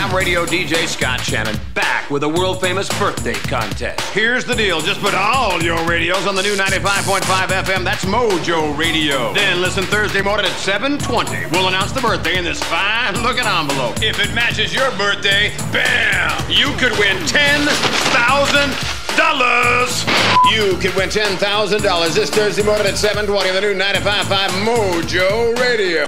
I'm Radio DJ Scott Shannon back with a world famous birthday contest. Here's the deal just put all your radios on the new 95.5 FM. That's Mojo Radio. Then listen Thursday morning at 720. We'll announce the birthday in this fine looking envelope. If it matches your birthday, bam! You could win $10,000. You could win ten thousand dollars this Thursday morning at seven twenty on the new 95.5 Mojo Radio.